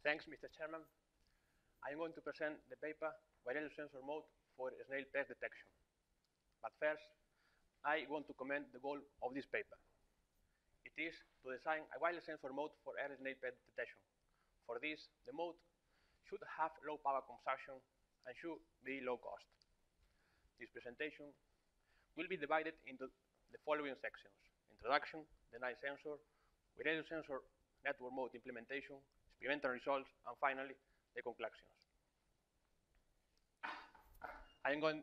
Thanks, Mr. Chairman. I'm going to present the paper wireless sensor mote for snail pest detection. But first, I want to comment the goal of this paper. It is to design a wireless sensor mote for air snail pest detection. For this, the mote should have low power consumption and should be low cost. This presentation will be divided into the following sections. Introduction, the night sensor, wireless sensor network mote implementation, experimental results, and finally, the conclusions. I am going,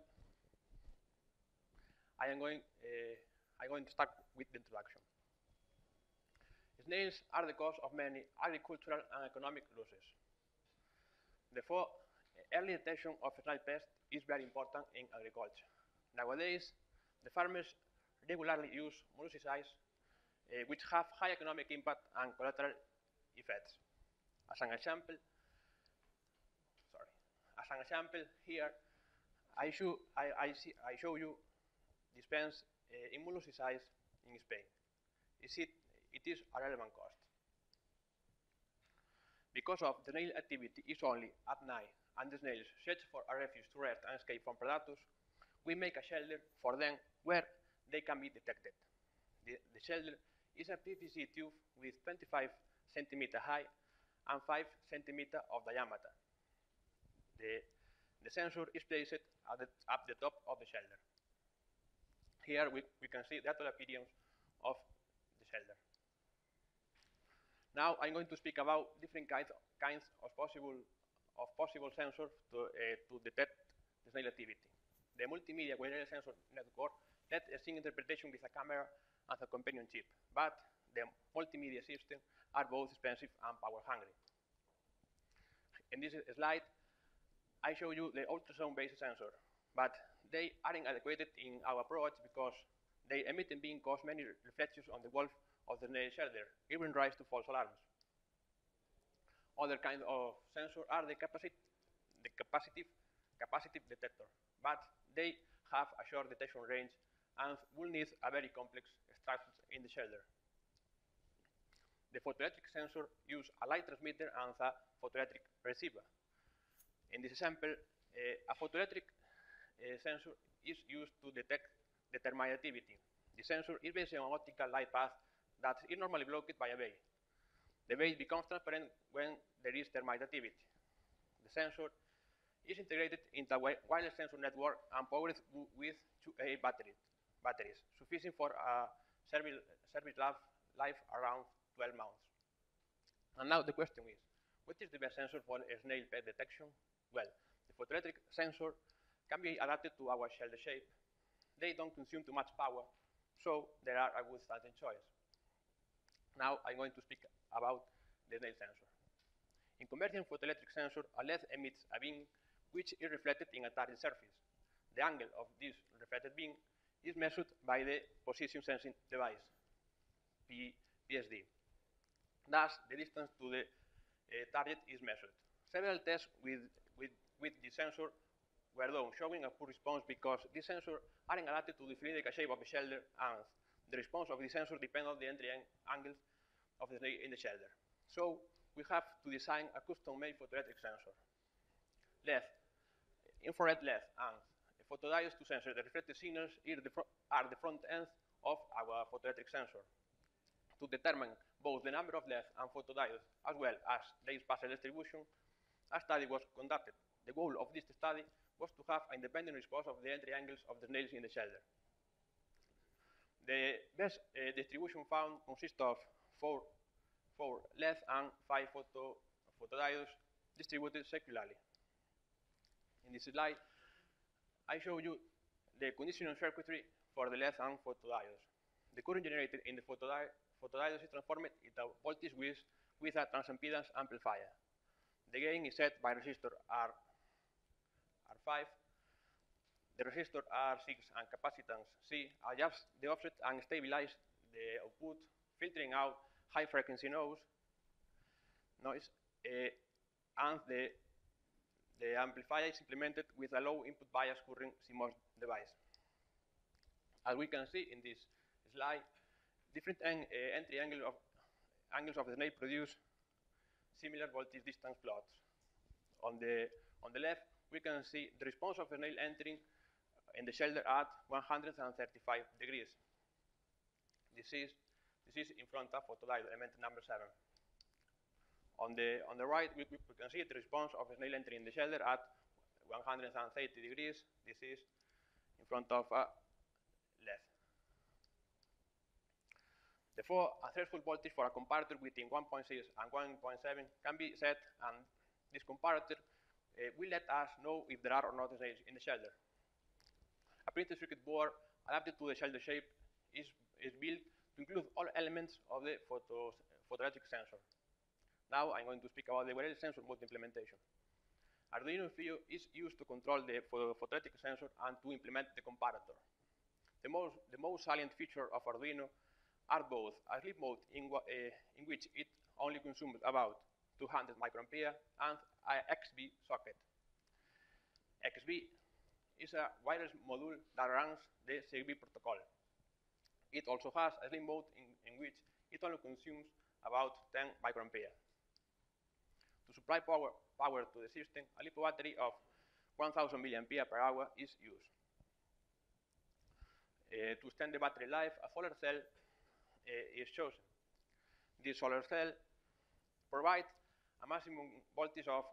I am going, uh, I'm going to start with the introduction. Snails are the cause of many agricultural and economic losses. Therefore, early detection of snail pest is very important in agriculture. Nowadays, the farmers regularly use molluscicides uh, which have high economic impact and collateral effects. As an example, sorry, as an example here, I show, I, I, see, I show you dispense uh, immunosicides in Spain. Is it, it is a relevant cost. Because of the snail activity is only at night and the snails search for a refuge to rest and escape from predators, we make a shelter for them where they can be detected. The, the shelter is a PVC tube with 25 centimeter high and 5 centimeter of diameter. The, the sensor is placed at the, at the top of the shelter. Here we, we can see the actual of the shelter. Now I'm going to speak about different kinds, kinds of possible of possible sensors to, uh, to detect the snail activity. The multimedia wireless sensor network let a single interpretation with a camera and a companion chip, but the multimedia system are both expensive and power hungry. In this slide, I show you the ultrasound-based sensor, but they aren't adequate in our approach because they emit and being cause many reflections on the wall of the snail shelter, giving rise to false alarms. Other kind of sensor are the the capacitive, capacitive detector, but they have a short detection range and will need a very complex structure in the shelter. The photoelectric sensor use a light transmitter and a photoelectric receiver. In this example, uh, a photoelectric uh, sensor is used to detect the termite activity. The sensor is based on an optical light path that is normally blocked by a veil. The veil becomes transparent when there is termite activity. The sensor is integrated into a wireless sensor network and powered with two A batteries, batteries sufficient for a service, life around 12 months. And now the question is, what is the best sensor for snail pest detection? Well, the photoelectric sensor can be adapted to our shelter shape. They don't consume too much power, so they are a good starting choice. Now I'm going to speak about the snail sensor. In converting photoelectric sensor, a LED emits a beam which is reflected in a target surface. The angle of this reflected beam is measured by the position sensing device, PSD. Thus, the distance to the uh, target is measured. Several tests with, with, with the sensor were done, showing a poor response because the sensor aren't adapted to the cylindrical shape of the shelter and the response of the sensor depends on the entry angles of the in the shelter. So we have to design a custom-made photoelectric sensor. LED, infrared LED, and photodiodes to sensor the reflected signals are the front end of our photoelectric sensor. To determine both the number of LED and photodiodes as well as their spatial distribution, a study was conducted. The goal of this study was to have an independent response of the entry angles of the snails in the shelter. The best uh, distribution found consists of four, four LED and five photo, photodiodes distributed circularly. In this slide, I show you the conditioning circuitry for the LED and photodiodes. The current generated in the photodiode, photodiodes transformed into voltage with, with a transimpedance amplifier. The gain is set by resistor R, R5 the resistor R6 and capacitance C adjust the offset and stabilize the output, filtering out high frequency noise, noise uh, and the, the amplifier is implemented with a low input bias current CMOS device. As we can see in this slide, different en uh, entry angle of, angles of the nail produce similar voltage distance plots. On the, on the left, we can see the response of the nail entering in the shelter at 135 degrees. This is, this is in front of photodiode element number 7. On the, on the right, we, we can see the response of the nail entering in the shelter at 130 degrees. This is in front of a left. Therefore, a threshold voltage for a comparator between 1.6 and 1.7 can be set, and this comparator uh, will let us know if there are or not snails in the shelter. A printed circuit board adapted to the shelter shape is, is built to include all elements of the photo, photoelectric sensor. Now I'm going to speak about the wireless sensor mote implementation. Arduino Fio is used to control the photoelectric sensor and to implement the comparator. The most, the most salient feature of Arduino are both a sleep mode in, uh, in which it only consumes about 200 microampere and a XBee socket. XBee is a wireless module that runs the ZigBee protocol. It also has a sleep mode in, in which it only consumes about 10 microampere. To supply power, power to the system, a LiPo battery of 1000 milliampere per hour is used. Uh, to extend the battery life, a solar cell is chosen. This solar cell provides a maximum voltage of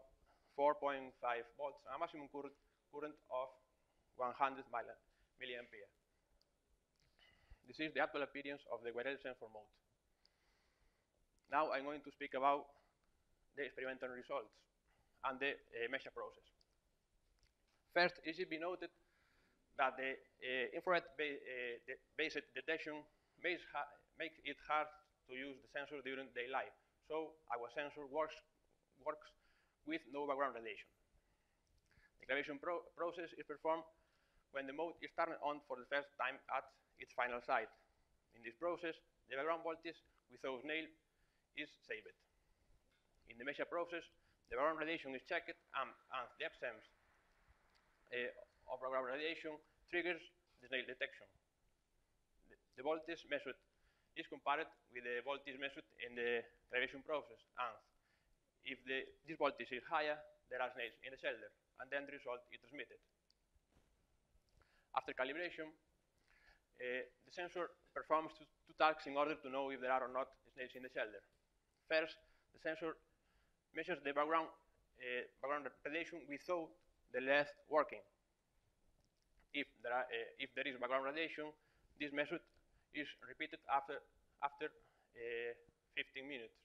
4.5 volts a maximum current, current of 100 milliampere. This is the actual appearance of the wireless sensor mote. Now I'm going to speak about the experimental results and the uh, measure process. First, it should be noted that the uh, infrared-based uh, detection makes, makes it hard to use the sensor during daylight. So our sensor works, works with no background radiation. The calibration pro process is performed when the mote is turned on for the first time at its final site. In this process, the background voltage without nail is saved. In the measure process, the background radiation is checked and, and the absence uh, of background radiation triggers the snail detection. The, the voltage measured is compared with the voltage measured in the calibration process. And if the, this voltage is higher, there are snails in the shelter, and then the result is transmitted. After calibration, uh, the sensor performs two, two, tasks in order to know if there are or not snails in the shelter. First, the sensor measures the background, uh, background radiation without the LED working. If there, are, uh, if there is background radiation, this method is repeated after, after uh, 15 minutes.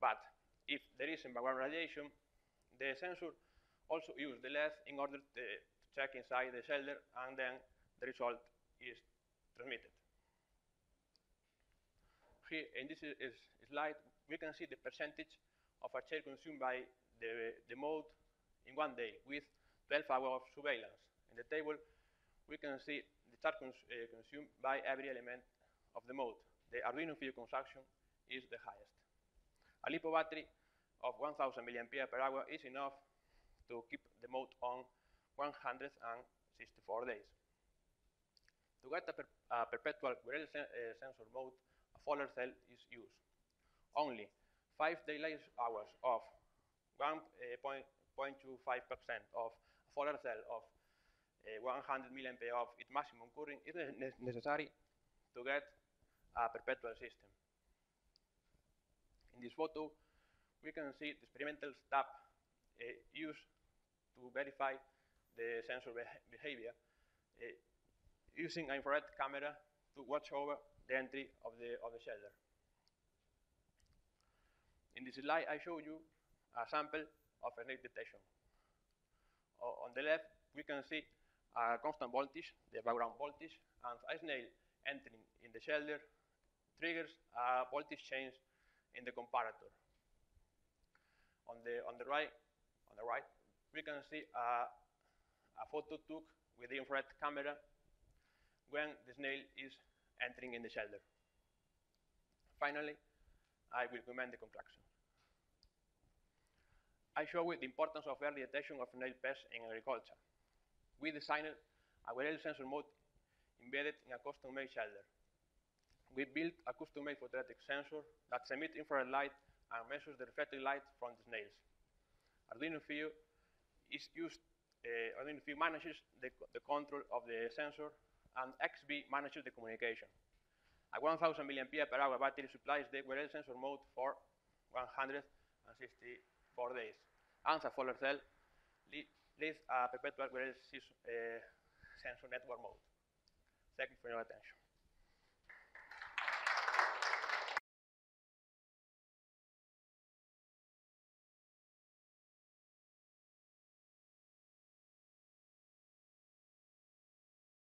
But if there is background radiation, the sensor also uses the LED in order to, to check inside the shelter and then the result is transmitted. Here in this is, is slide, we can see the percentage of a chair consumed by the, the mote in one day with 12 hours of surveillance. In the table, we can see the charge cons uh, consumed by every element of the mote. The Arduino Fio consumption is the highest. A LiPo battery of 1000 milliampere per hour is enough to keep the mote on 164 days. To get a, per a perpetual wireless sen uh, sensor mote, a solar cell is used. Only five daylight hours of 1.25% uh, of a solar cell of 100 milliampere of its maximum current is necessary to get a perpetual system. In this photo, we can see the experimental step uh, used to verify the sensor beh behavior uh, using an infrared camera to watch over the entry of the, of the shelter. In this slide, I show you a sample of a snake detection. O on the left, we can see a constant voltage, the background voltage, and a snail entering in the shelter triggers a voltage change in the comparator. On the on the right, on the right, we can see a, a photo took with the infrared camera when the snail is entering in the shelter. Finally, I will comment the conclusion. I show you the importance of early detection of snail pests in agriculture we designed a wireless sensor mote embedded in a custom-made shelter. We built a custom-made photoelectric sensor that emits infrared light and measures the reflected light from the snails. Arduino Fio is used, uh, Arduino Fio manages the, the control of the sensor, and XBee manages the communication. A 1000 milliampere per hour battery supplies the wearable sensor mode for 164 days. And a solar cell a perpetual wearable uh, sensor network mote. Thank you for your attention.